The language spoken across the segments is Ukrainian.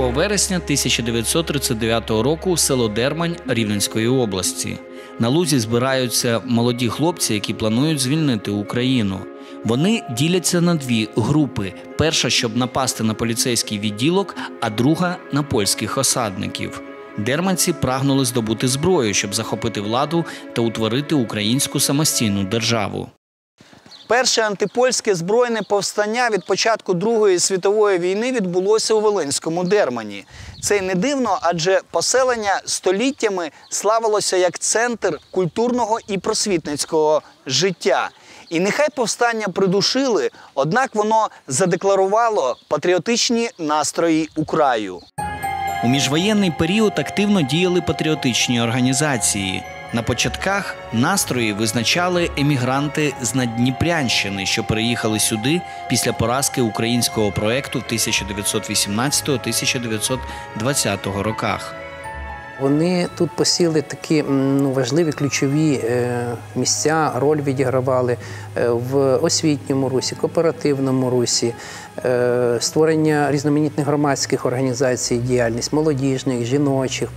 вересня 1939 року село Дермань Рівненської області. На лузі збираються молоді хлопці, які планують звільнити Україну. Вони діляться на дві групи: перша, щоб напасти на поліцейський відділок, а друга на польських осадників. Дерманці прагнули здобути зброю, щоб захопити владу та утворити українську самостійну державу. Перше антипольське збройне повстання від початку Другої світової війни відбулося у Волинському Дермані. Це не дивно, адже поселення століттями славилося як центр культурного і просвітницького життя. І нехай повстання придушили, однак воно задекларувало патріотичні настрої у краю. У міжвоєнний період активно діяли патріотичні організації. На початках настрої визначали емігранти з Надніпрянщини, що переїхали сюди після поразки українського проекту в 1918-1920 роках. Вони тут посіли такі ну, важливі ключові е, місця, роль відігравали е, в освітньому русі, кооперативному русі, е, створення різноманітних громадських організацій, діяльність молодіжних, жіночих,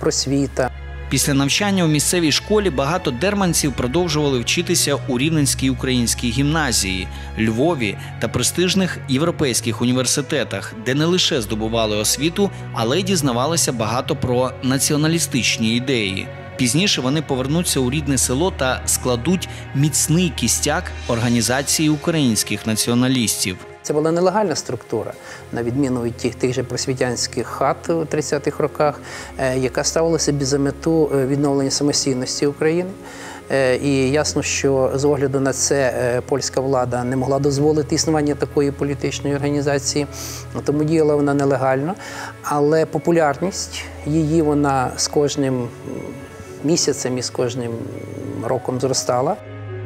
просвіта. Після навчання у місцевій школі багато дерманців продовжували вчитися у Рівненській українській гімназії, Львові та престижних європейських університетах, де не лише здобували освіту, але й дізнавалися багато про націоналістичні ідеї. Пізніше вони повернуться у рідне село та складуть міцний кістяк організації українських націоналістів. Це була нелегальна структура, на відміну від тих, тих же просвітянських хат у 30-х роках, е, яка ставила собі за мету е, відновлення самостійності України. Е, І ясно, що з огляду на це польська влада не могла дозволити існування такої політичної організації, тому діяла вона нелегально. Але популярність її вона з кожним місяцем і з кожним роком зростала.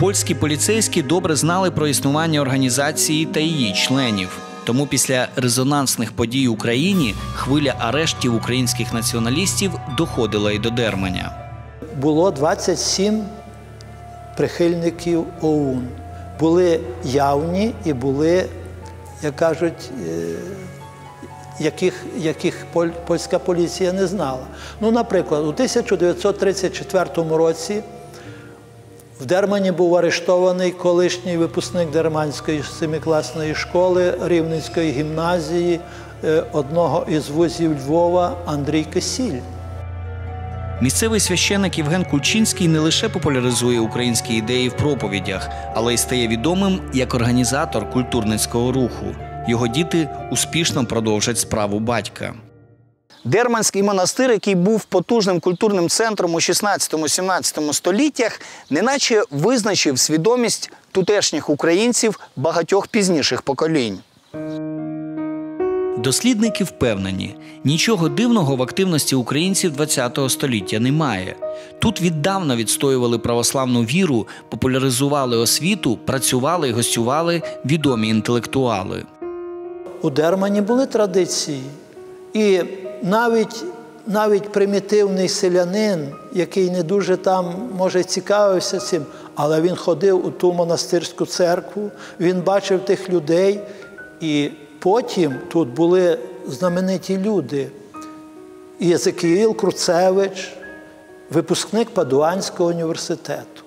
Польські поліцейські добре знали про існування організації та її членів. Тому після резонансних подій в Україні хвиля арештів українських націоналістів доходила й до Дерманя. було 27 прихильників ОУН. Були явні і були, як кажуть, е, яких, яких поль- польська поліція не знала. Ну, наприклад, у 1934 році в Дермані був арештований колишній випускник Дерманської семикласної школи Рівненської гімназії е, одного із вузів Львова Андрій Кисіль. Місцевий священик Євген Кульчинський не лише популяризує українські ідеї в проповідях, але й стає відомим як організатор культурницького руху. Його діти успішно продовжать справу батька. Дерманський монастир, який був потужним культурним центром у 16-17 століттях, неначе визначив свідомість тутешніх українців багатьох пізніших поколінь. Дослідники впевнені, нічого дивного в активності українців ХХ століття немає. Тут віддавна відстоювали православну віру, популяризували освіту, працювали і гостювали відомі інтелектуали. У Дермані були традиції. І навіть, навіть примітивний селянин, який не дуже там, може, цікавився цим, але він ходив у ту монастирську церкву, він бачив тих людей. І потім тут були знамениті люди. Єзекіїл Круцевич, випускник Падуанського університету.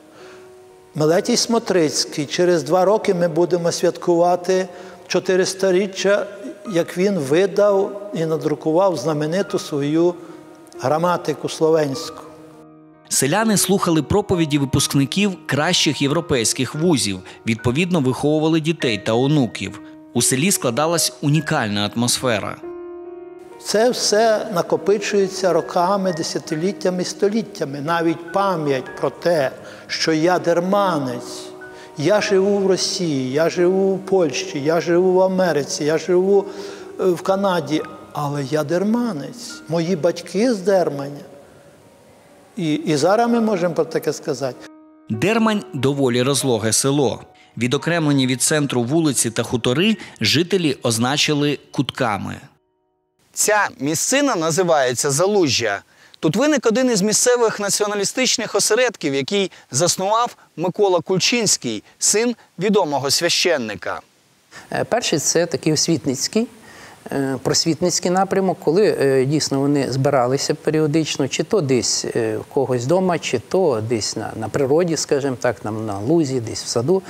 Мелетій Смотрицький. Через два роки ми будемо святкувати 400-річчя, як він видав і надрукував знамениту свою граматику словенську. Селяни слухали проповіді випускників кращих європейських вузів, відповідно виховували дітей та онуків. У селі складалась унікальна атмосфера. Це все накопичується роками, десятиліттями, століттями. Навіть пам'ять про те, що я дерманець, я живу в Росії, я живу в Польщі, я живу в Америці, я живу е, в Канаді, але я дерманець, мої батьки з Дерманя. І, і зараз ми можемо про таке сказати. Дермань доволі розлоге село. Відокремлені від центру вулиці та хутори жителі означили кутками. Ця місцина називається Залужжя. Тут виник один із місцевих націоналістичних осередків, який заснував Микола Кульчинський, син відомого священника. Е, Перший це такий освітницький, е, просвітницький напрямок, коли е, дійсно вони збиралися періодично, чи то десь в когось вдома, чи то десь на, на природі, скажімо так, там на лузі, десь в саду.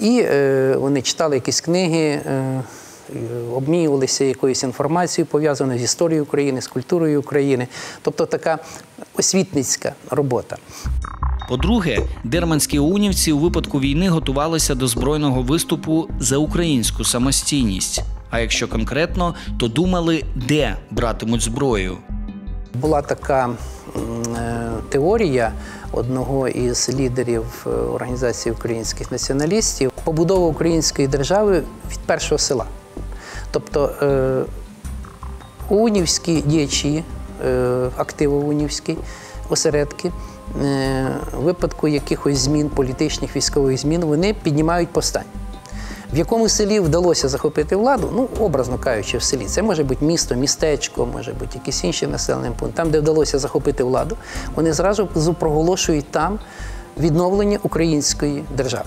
І е, вони читали якісь книги. Е, Обмінювалися якоюсь інформацією, пов'язаною з історією України, з культурою України, тобто така освітницька робота. По-друге, дерманські оунівці у випадку війни готувалися до збройного виступу за українську самостійність. А якщо конкретно, то думали, де братимуть зброю. Була така е, теорія одного із лідерів е, організації українських націоналістів побудова української держави від першого села. Тобто е, унівські діячі, е, активи унівські осередки, е, в випадку якихось змін, політичних військових змін, вони піднімають повстання. В якому селі вдалося захопити владу, ну, образно кажучи, в селі. Це може бути місто, містечко, може бути якийсь інший населений пункт. Там, де вдалося захопити владу, вони зразу проголошують там відновлення української держави.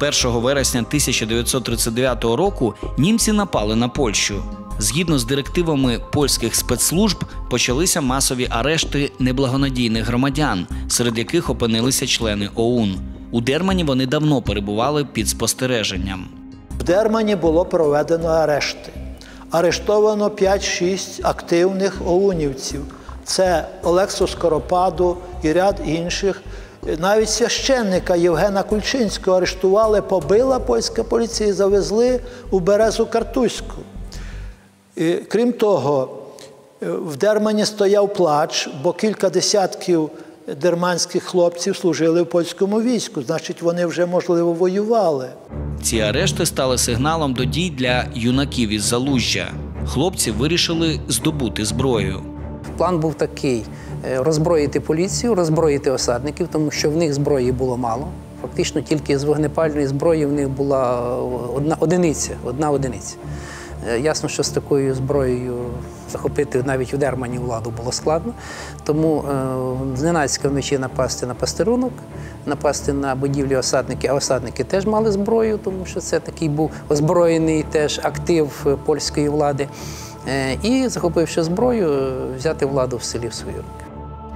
1 вересня 1939 року німці напали на Польщу. Згідно з директивами польських спецслужб почалися масові арешти неблагонадійних громадян, серед яких опинилися члени ОУН. У Дермані вони давно перебували під спостереженням. В Дермані було проведено арешти. Арештовано 5-6 активних оунівців. Це Олексу Скоропаду і ряд інших. Навіть священника Євгена Кульчинського арештували, побила польська поліція і завезли у Березу Картузьку. І, крім того, в Дермані стояв плач, бо кілька десятків дерманських хлопців служили в польському війську, значить, вони вже, можливо, воювали. Ці арешти стали сигналом до дій для юнаків із Залужжя. Хлопці вирішили здобути зброю. План був такий: е, роззброїти поліцію, роззброїти осадників, тому що в них зброї було мало. Фактично тільки з вогнепальної зброї в них була одна одиниця, одна одиниця. Е, Ясно, що з такою зброєю захопити навіть у Дермані владу було складно. Тому е, зненацька вночі напасти на пастерунок, напасти на будівлі осадники, а осадники теж мали зброю, тому що це такий був озброєний теж актив е, польської влади. Е, І, захопивши зброю, е, взяти владу в селі в свої руки.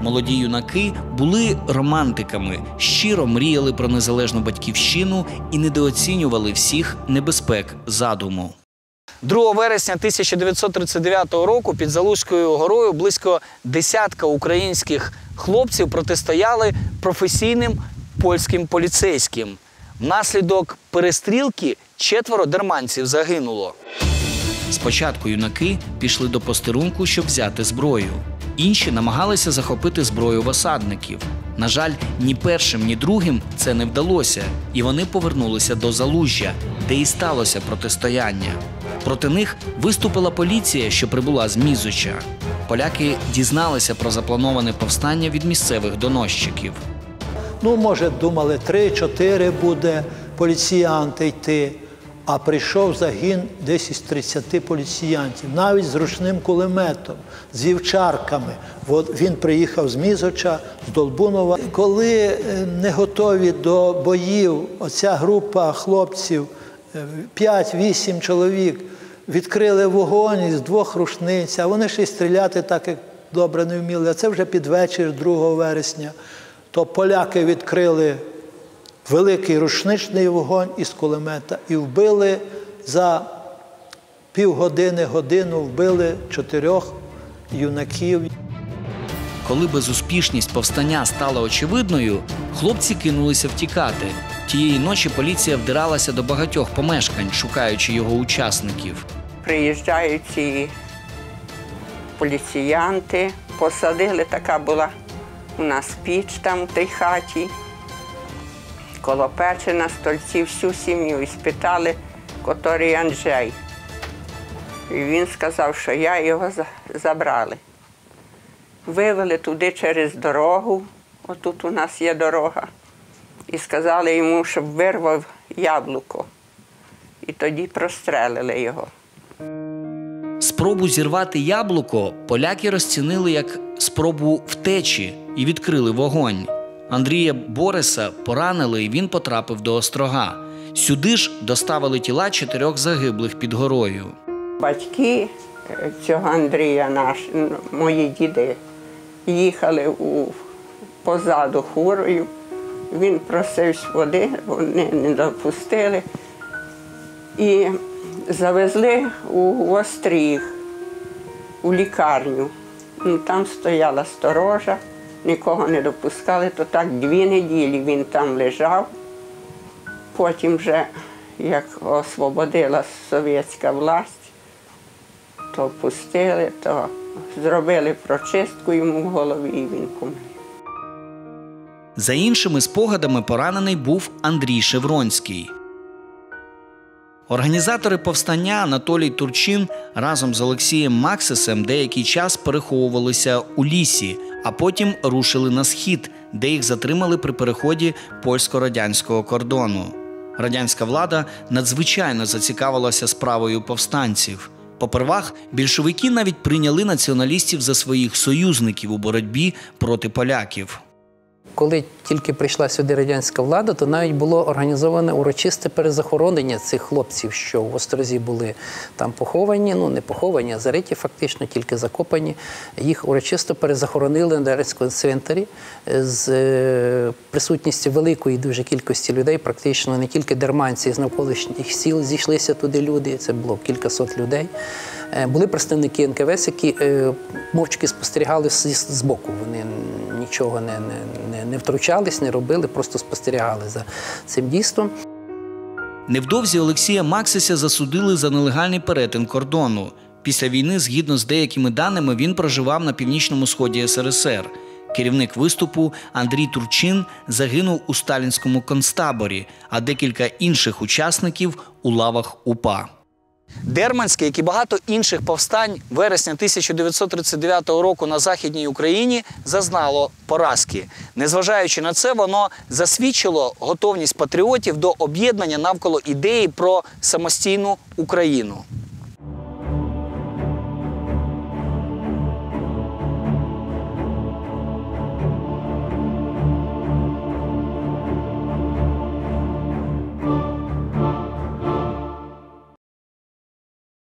Молоді юнаки були романтиками, щиро мріяли про незалежну батьківщину і недооцінювали всіх небезпек задуму. 2 вересня 1939 року під Залузькою горою близько десятка українських хлопців протистояли професійним польським поліцейським. Внаслідок перестрілки четверо дерманців загинуло. Спочатку юнаки пішли до постерунку, щоб взяти зброю. Інші намагалися захопити зброю в осадників. На жаль, ні першим, ні другим це не вдалося, і вони повернулися до Залужжя, де і сталося протистояння. Проти них виступила поліція, що прибула з Мізуча. Поляки дізналися про заплановане повстання від місцевих доносчиків. Ну, може, думали, три-чотири буде поліціянти йти. А прийшов загін десь із 30 поліціянтів, навіть з ручним кулеметом, з вівчарками. От він приїхав з Мізоча, з Долбунова. Коли е, не готові до боїв, оця група хлопців, е, 5-8 чоловік, відкрили вогонь із двох рушниць, а вони ще й стріляти так, як добре не вміли. А це вже під вечір 2 вересня. То поляки відкрили великий рушничний вогонь із кулемета і вбили за півгодини, годину вбили чотирьох юнаків. Коли безуспішність повстання стала очевидною, хлопці кинулися втікати. Тієї ночі поліція вдиралася до багатьох помешкань, шукаючи його учасників. Приїжджають ці поліціянти, посадили, така була у нас піч там в тій хаті, коло печі на стольці всю сім'ю і спитали, котрий Анджей. І він сказав, що я його забрали. Вивели туди через дорогу, отут у нас є дорога, і сказали йому, щоб вирвав яблуко. І тоді прострелили його. Спробу зірвати яблуко поляки розцінили як спробу втечі і відкрили вогонь. Андрія Бориса поранили, і він потрапив до острога. Сюди ж доставили тіла чотирьох загиблих під горою. Батьки е, цього Андрія, наш, мої діди, їхали у, позаду хворою. Він просив води, вони не допустили. І завезли у Остріг, у лікарню. Ну, там стояла сторожа, нікого не допускали, то так дві неділі він там лежав. Потім вже, як освободилась совєтська власть, то пустили, то зробили прочистку йому в голові і він помер. За іншими спогадами поранений був Андрій Шевронський. Організатори повстання Анатолій Турчин разом з Олексієм Максисем деякий час переховувалися у лісі, а потім рушили на схід, де їх затримали при переході польсько-радянського кордону. Радянська влада надзвичайно зацікавилася справою повстанців. Попервах більшовики навіть прийняли націоналістів за своїх союзників у боротьбі проти поляків. Коли тільки прийшла сюди радянська влада, то навіть було організоване урочисте перезахоронення цих хлопців, що в Острозі були там поховані, ну не поховані, а зариті, фактично тільки закопані. Їх урочисто перезахоронили на Дарецькому цвинтарі з е, присутністю великої дуже кількості людей, практично не тільки дерманці з навколишніх сіл зійшлися туди люди. Це було кількасот людей. Е, Були представники НКВС, які е, мовчки спостерігали з боку. Вони нічого не, не, не, втручались, не робили, просто спостерігали за цим дійством. Невдовзі Олексія Максися засудили за нелегальний перетин кордону. Після війни, згідно з деякими даними, він проживав на північному сході СРСР. Керівник виступу Андрій Турчин загинув у сталінському концтаборі, а декілька інших учасників у лавах УПА. Дерманське, як і багато інших повстань вересня 1939 року на Західній Україні зазнало поразки. Незважаючи на це, воно засвідчило готовність патріотів до об'єднання навколо ідеї про самостійну Україну.